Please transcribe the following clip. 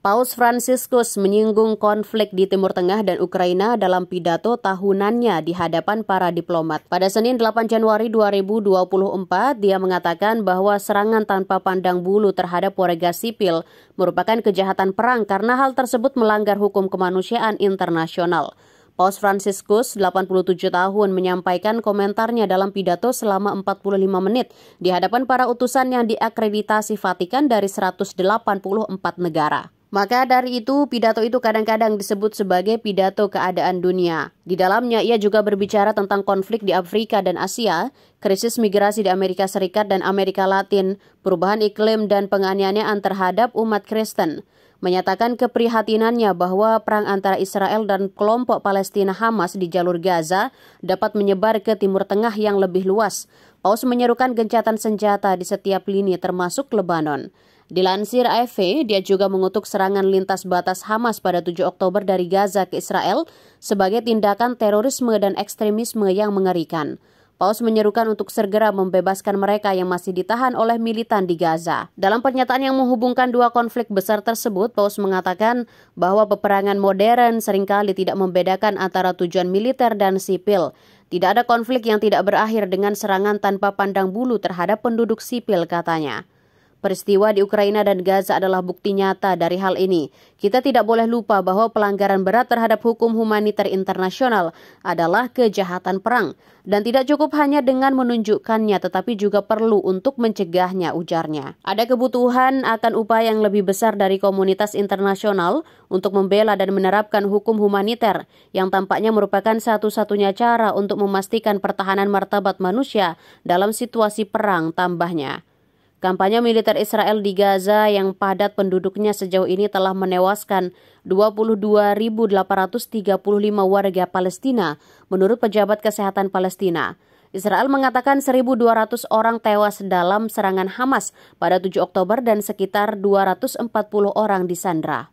Paus Franciscus menyinggung konflik di Timur Tengah dan Ukraina dalam pidato tahunannya di hadapan para diplomat. Pada Senin 8 Januari 2024, dia mengatakan bahwa serangan tanpa pandang bulu terhadap warga sipil merupakan kejahatan perang karena hal tersebut melanggar hukum kemanusiaan internasional. Paus Franciscus, 87 tahun, menyampaikan komentarnya dalam pidato selama 45 menit di hadapan para utusan yang diakreditasi Vatikan dari 184 negara. Maka dari itu, pidato itu kadang-kadang disebut sebagai pidato keadaan dunia. Di dalamnya, ia juga berbicara tentang konflik di Afrika dan Asia, krisis migrasi di Amerika Serikat dan Amerika Latin, perubahan iklim dan penganiayaan terhadap umat Kristen. Menyatakan keprihatinannya bahwa perang antara Israel dan kelompok Palestina Hamas di jalur Gaza dapat menyebar ke Timur Tengah yang lebih luas. Paus menyerukan gencatan senjata di setiap lini termasuk Lebanon. Dilansir AFP, dia juga mengutuk serangan lintas batas Hamas pada 7 Oktober dari Gaza ke Israel sebagai tindakan terorisme dan ekstremisme yang mengerikan. Paus menyerukan untuk segera membebaskan mereka yang masih ditahan oleh militan di Gaza. Dalam pernyataan yang menghubungkan dua konflik besar tersebut, Paus mengatakan bahwa peperangan modern sering kali tidak membedakan antara tujuan militer dan sipil. Tidak ada konflik yang tidak berakhir dengan serangan tanpa pandang bulu terhadap penduduk sipil, katanya. Peristiwa di Ukraina dan Gaza adalah bukti nyata dari hal ini. Kita tidak boleh lupa bahwa pelanggaran berat terhadap hukum humaniter internasional adalah kejahatan perang. Dan tidak cukup hanya dengan menunjukkannya, tetapi juga perlu untuk mencegahnya, ujarnya. Ada kebutuhan akan upaya yang lebih besar dari komunitas internasional untuk membela dan menerapkan hukum humaniter, yang tampaknya merupakan satu-satunya cara untuk memastikan pertahanan martabat manusia dalam situasi perang, tambahnya. Kampanye militer Israel di Gaza yang padat penduduknya sejauh ini telah menewaskan 22.835 warga Palestina menurut pejabat kesehatan Palestina. Israel mengatakan 1.200 orang tewas dalam serangan Hamas pada 7 Oktober dan sekitar 240 orang disandra.